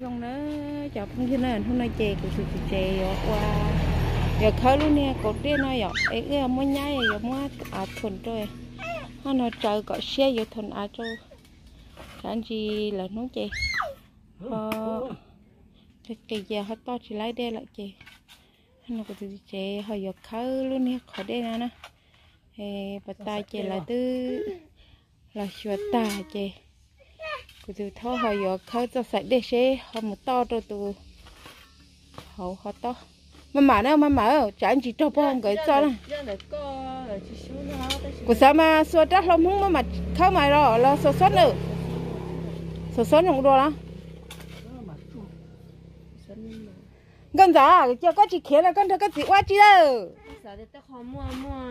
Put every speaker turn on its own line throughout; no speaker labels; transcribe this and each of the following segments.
không nữa chọc không thế nào hôm nay chè của sự chè qua giờ khơi luôn nè cột đi nó giờ ấy cái mua nhái giờ mua à thuần rồi nó nó trời có xe giờ thuần à cho anh chị là nó chè. Ờ cái cái giờ họ to chỉ lấy đây lại chè. Nó có sự chè họ giờ khơi luôn nè khỏi đây nè nè thì bà ta chè là tư là chuột ta chè cứ từ thô họ giờ khơi cho sạch để xe họ một to rồi từ họ họ to mà mở đâu mà mở chẳng chỉ cho bông cái cho này cứ sao mà xua trắc lông không mà mà khâu mà rồi là xua xót nữa xua xót không đồ lắm gần giờ cho có chị khiến là con thưa cái chị quá chi đâu
sợ thì tao khó mua mua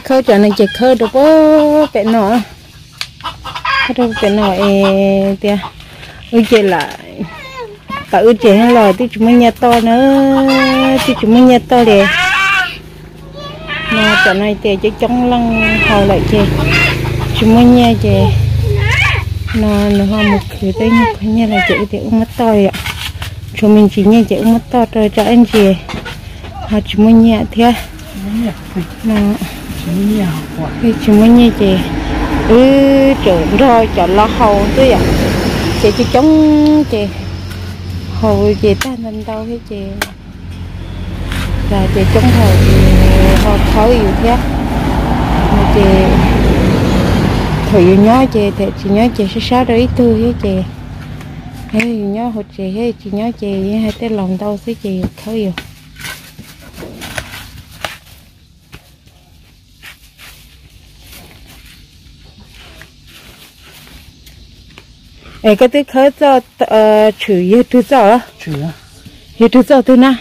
sửa
này cho nó cái khơi trở khơi được bố bé nọ khơi được bé nọ ê tia ui chị lại tại ui chị hay lòi, thì chúng mình nhà to nữa thì chúng mình nhà to để mà trở này thì chỉ chống lăng hồi lại chị chúng mới nhà chị nó nó hoa một khử tới như thế nhà là chị thì ông mất to ạ chúng mình chỉ nhà chị ông mất to rồi cho anh chị họ chúng mới nhà thế nó thì chúng mình như chị. Ừ trưởng rồi cho lo hầu tôi ạ, chị chị chống chị. Hầu chị ta nên đâu hết chị. Là chị chống hầu hầu khó yêu thế. Mà chị thử yêu nhớ chị thì chị nhớ chị sẽ sát đấy tư hết chị. Hay nhớ hồi chị hay chị nhớ chị hay tới lòng đâu sẽ chị khó yêu. Ấy cái thứ khởi cho ờ chữ yêu thứ cho
chữ
yêu thứ cho thứ na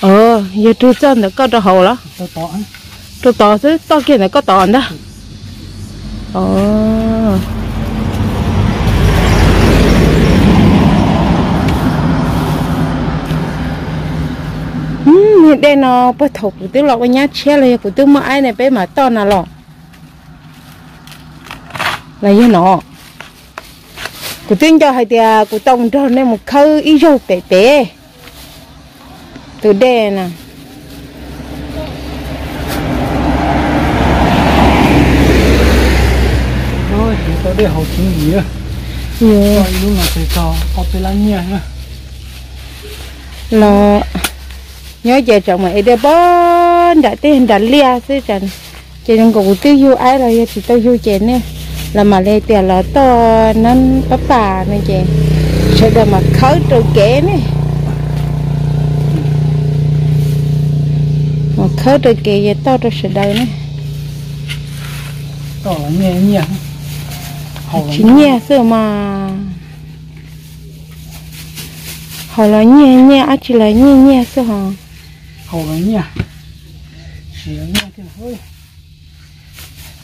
ờ yêu thứ cho nó có đồ hậu đó.
To to
đồ to chứ to kia nó có to đó. Ờ. Ừ đây nó bắt thục của tiếng lọ cái nhát che này của tiếng mà ai này bé mà to nào lọ là như nó. Của tiếng cho hai tia của tông cho nên một khâu ít dầu bé bé từ đây nè.
Rồi thì tôi để hậu chính gì á rồi lúc nào phải cho có phải là nhẹ nữa
là nhớ giờ chồng mày để bó đã tiền đã lia chứ chẳng. Chỉ đừng có tiêu du ai rồi chỉ tiêu du chén nè là mà lấy tiền là to nên bắp bà này chị sẽ được mà khởi trừ kế nè. Mà khởi trừ kế vậy to rồi sẽ đây nè.
To là nhẹ nhẹ
chỉ nhẹ xưa mà. Họ là nhẹ nhẹ chỉ là nhẹ nhẹ xưa hả?
Hậu là nhẹ chỉ là nhẹ thì hơi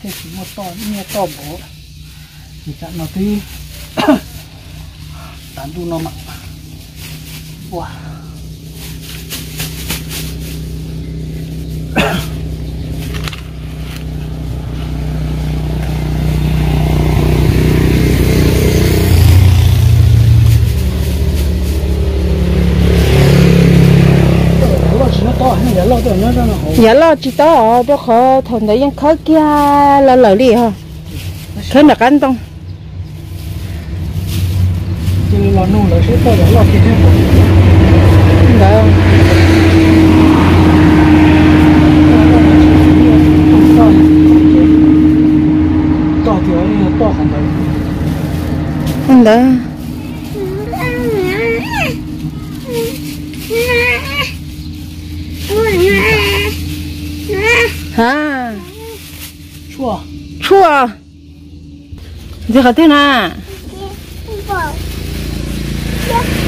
thế chỉ một to nhẹ to bố thì chặn nó tí. Tán tu nó mặn. Wow. Lo lo to
dạ lo chỉ to đó khó thằng đấy ăn khó kia là lợi đi ha khó là cắn tông.
弄了，谁到的？老天真多。来啊！
到
哪里？到哪里？
到电，啊！啊啊啊！在喝豆。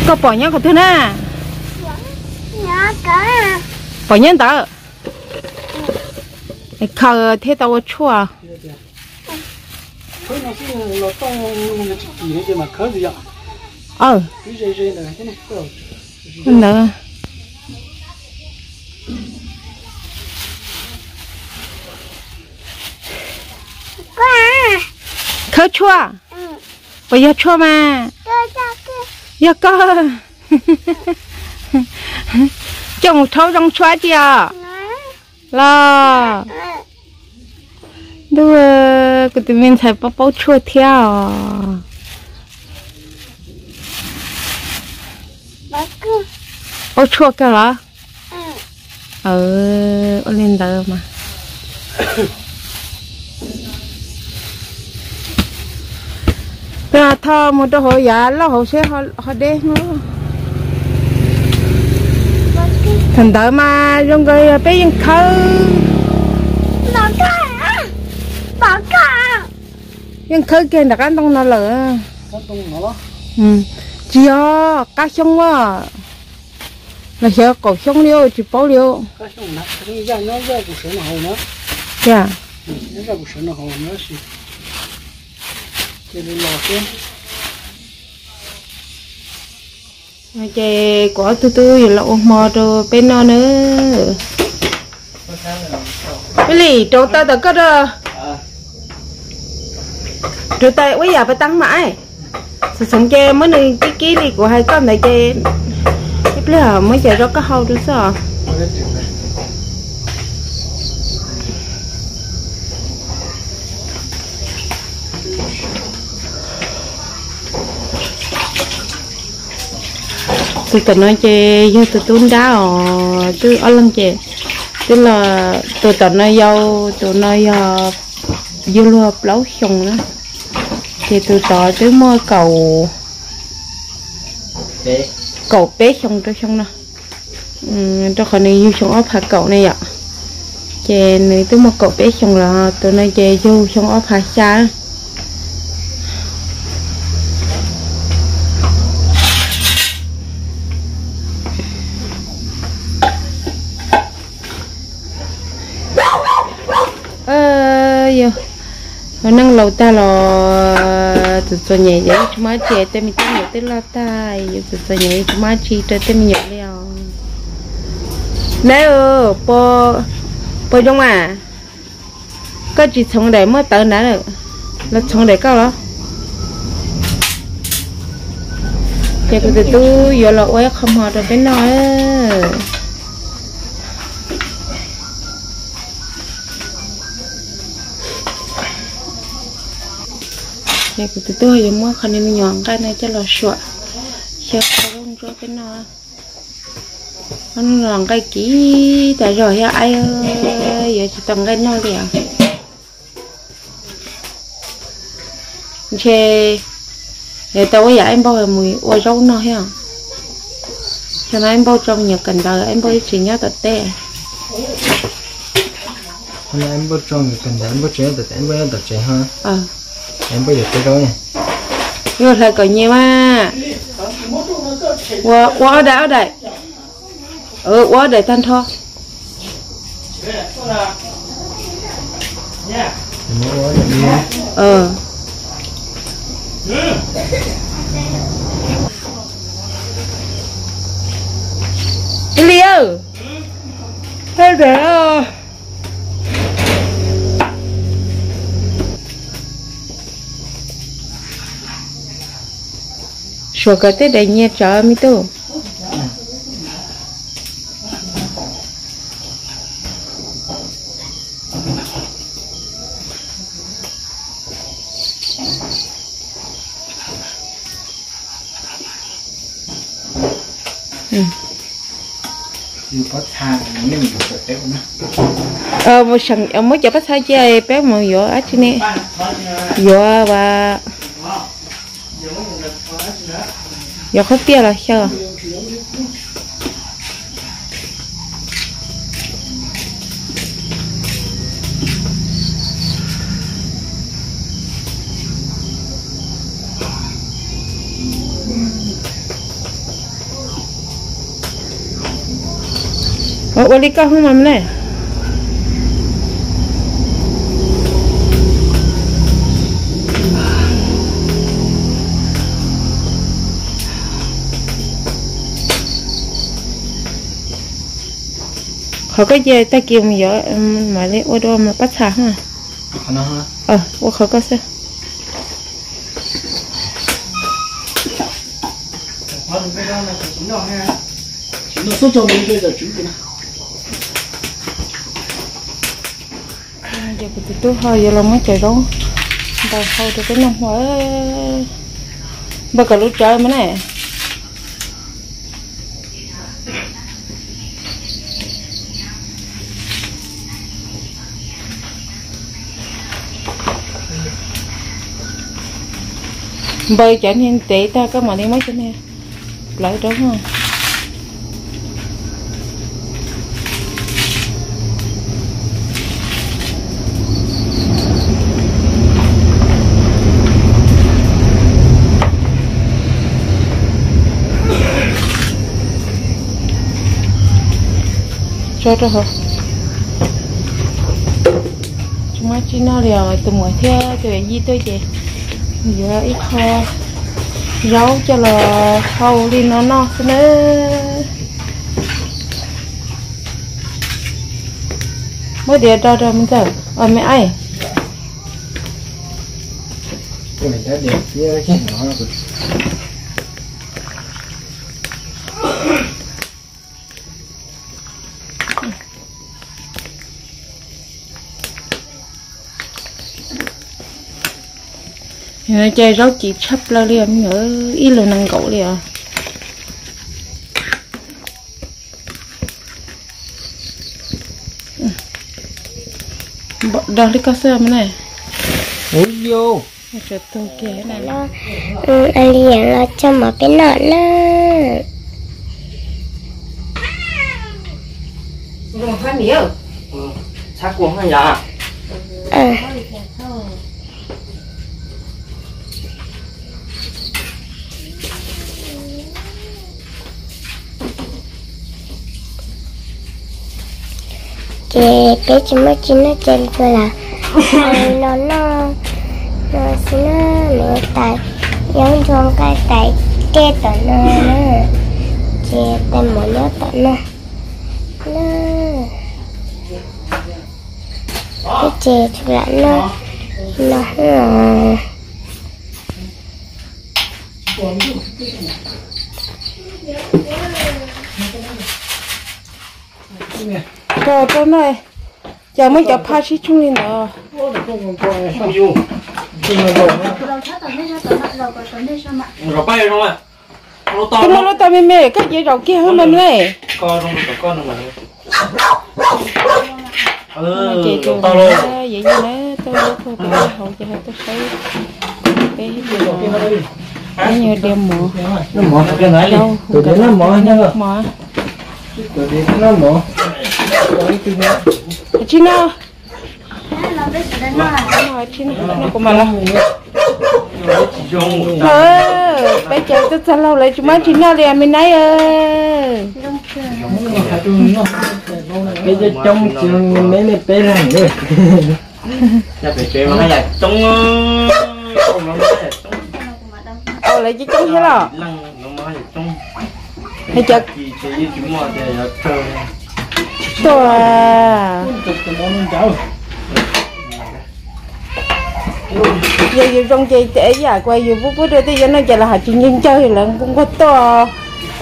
Có bỏ nhá có thế nào bỏ nhá tớ. Khờ thế tao chua. Ờ.
Rồi
nữa khởi chua. Bây giờ chua mà giờ có. Chồng thâu trong chua chị à là đưa cái tụi mình phải bao bao chua theo. Bao chua. Cái là ờ ở lên đó mà nhà thò một đôi hồi giá lo hồi sẽ họ họ đê nữa thành đỡ mà trong cái bé dân khâu bảo cả bảo cả dân khâu kia đặt ăn trong nó lỡ
có tông
ừ chỉ có cá sông quá là sợ cổ sông liêu chị bao liêu
cá sông nè cái ra nó ra cuộc sống nó hầu nữa
dạ
nó ra cuộc sống nó hầu nữa xí cái này chứ
mà chè quả từ từ rồi lậu mò rồi, bên nó nữa. Cái lì chỗ ta đã có đó chỗ ta bây giờ phải tăng mãi. Sự sống chè mới nên cái ký lì của hai con này chè tiếp là mới chè đó có hậu được sao? Tôi tự nói chè do tôi tuôn đá ở tôi ở lăng chè tức là tôi tự nói dâu tôi nói dưa lúa lấu xong đó. Thì tôi tỏ tới mua cầu cầu bé xong cho xong đó. Ừ, cho khỏi này yêu xong ốp hạt cậu này ạ? Chè này tới mua cầu bé xong là tôi nói chè vô xong ốp hạt xa đó. ờ giờ mà lâu ta lo, từ từ nhảy vậy chúng má trẻ tên mình tên nhiều tên lo ta. Giờ từ từ nhảy chúng má chi cho tên mình nhiều leo. Nãy ờ po po trong à? Có chỉ sống để mới tới nãy được là sống để có đó. Giờ từ từ giờ là quay không họ được cái nói này của tụi tôi mua khăn nên nhọn cái này cho là sụa cho không cho cái nó nó làm cái kỹ tại rồi ha ai ơi giờ chỉ tầm cái nó liền chê để tao giờ em bao mùi ôi rau nó ha cho nên em bao trong nhiều cần đời em bao chỉ nhớ tật tê
hôm nay em bắt trong người cần em bắt chế được em bắt được chế ha
ờ
em được cái đó nha.
Nhưng mà có nhiều mà. Quá quá đã ở đây ừ quá để tan thôi
là
ờ Liêu Thế để Sủa cái tết đấy nhẹ cho mi tu
cũng
Ờ một sẵn ông mới cho bắt sai chơi bé mà vô á chứ nè. Vô và Я хотела, хела. Oh, what do. Vô khó tia là sao Ủa, ủa, đi con không mà này. họ có gì ta kêu mình giờ mà lấy ô đô mà bắt thả hả
Có nó hả?
ờ ô họ có sao
Còn cái đó là phải chín nó ha. Chín nó suốt cho mình bây giờ chín cái nào.
giờ cái tụi tôi hơi giờ là mới trời đó đâu thôi thì cái năm hóa bây giờ lúc trời mà này bơi trở nên tệ ta, có mà đi mấy cho nè lại đó không? Cho cho hả chúng ta chỉ nói là từ mỗi theo từ gì tôi gì giờ ít kho giấu cho là khâu đi nó nó nữa. Mới để ra rồi mình thở ở mẹ ai
Cái mình đã đẹp kia cái nó rồi.
Nhà chơi rau chỉ chấp la liền nhớ ít là năng cậu liền bọn đang đi phê mà này
Ôi vô.
cho tôi kia này
nó ừ, anh liền là cho một cái nợ nó
Chắc cuống hay dạ?
ờ chị bé chim nó chim nó trên thôi là Ai nó nó nó xin nó lửa tại, giống trong cái tại cái tận nó nó chị tên một nhớ tận nó nó cái chị thì là nó nó
rồi tôi này giờ mới chọc pha xí chung lên đó
không
không
Không
rồi bay rồi
cái nó
nó
tao mê mê cái gì đầu kia hơn mình này
co trong cái con mà ừ
chị tôi
to
vậy như thế tôi thôi tôi hậu cho hai tôi thấy cái gì mà cái như đem mỏ
Nó mỏ cái này đi.
đâu
Từ đến nó mỏ nhá.
mỏ
Từ đến nó mỏ.
Nào nó cũng mà là ờ bây giờ tôi sẽ lâu lại chúng mình nào liền mình nãy ơ
Cái cái trong trường mấy mấy bé này nữa.
trong trong trong
ờ lại chị chung thế nào?
Hay là chỉ là
nó cháu.
giờ giờ trong chị để giả quay giờ bút rồi thì giờ nó chỉ là hạt chị nhân chơi là cũng có to.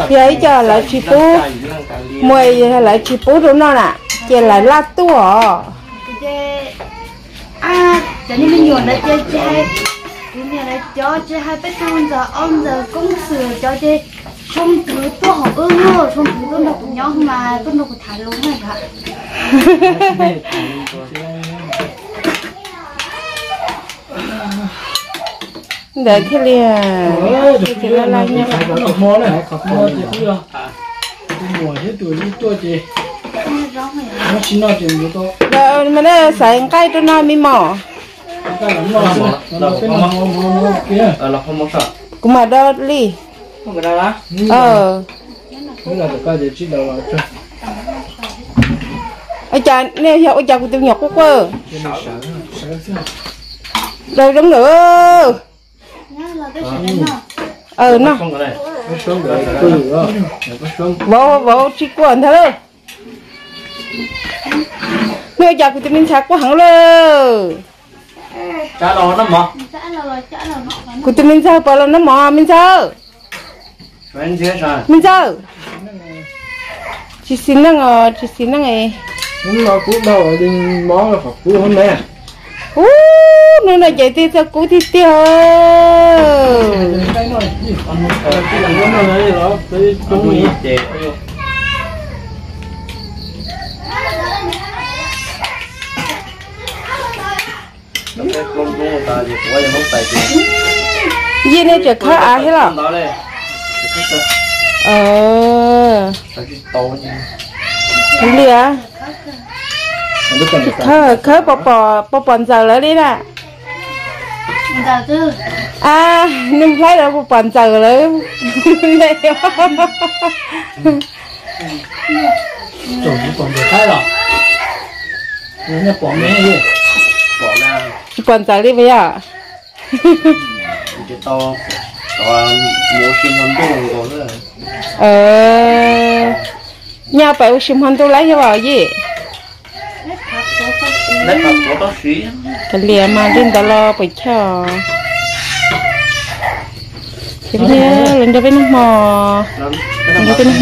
Vậy cho là chị bút mùi là chị bút đúng không nè. Chị là la tua
à cho nên mình nhuận đấy chơi chơi cái này là cho chơi hai bé con giờ ông giờ công sửa cho chơi không tôi học ương rồi không thứ tôi đọc nhau mà tôi đọc thả luôn này cả
để thế liền chị chỉ là la nha
Nó mỏ này. Mỏ chị cũng được. Tôi mỏ hết tuổi đi tua chị. Nó chỉ nói chuyện với tôi.
rồi mà nó xài cái tôi nói mi mỏ
Cái lắm nó. Nó cái nó mỏ mỏ kia.
ờ là không có sợ
cũng mà đó đi
không phải đâu đó
ờ.
Thế là cái gì chỉ đầu là cho.
ở cha nè hiểu ở cha của tôi nhọc
sợ chứ
rồi đúng nữa ờ nó.
có
bố bố chỉ quần thôi. Nè cha của tôi mình sạc quá hẳn rồi
Cha lo nó mà.
chả là rồi chả là nó phải
của tôi mình sao bảo là nó mò mình
thế sao?
Mình sao chỉ xin năng ờ chỉ xin năng ấy
nó nó cũng đâu ở bên món là học cũ hôm nay
Ú, nó là chạy đi sao cú thì tiêu
gì
chị. Thì giờ
này chả khó à hết rồi
đây.
Ờ.
Lúc cần
khớ khớ bò bò bò bò giờ lại đi nè. À nhưng thấy là bò bò giờ
rồi nó còn được cái rồi nó bỏ mẹ gì
Bỏ ra
bò giờ đi bây giờ.
Cái to. To mua xin hơn tôi còn nữa.
ờ nhà phải xem hoàn tôi lấy cho bảo gì
Đấy thật của bác sĩ.
cái liền mà lên đó lo phải chờ thì bây giờ lên cho bên nước mò
Nó
lên cho bên nước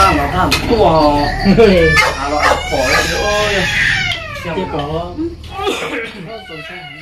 mồi
cái gì?
cái này
Mua xin đấy cái chè. Như là tồn thay nhá nè.
ờ
Tồn tồn là chè.
bỏ tới rồi
bỏ từ cái tham nó tham tua à nó bỏ cái ôi
chỉ có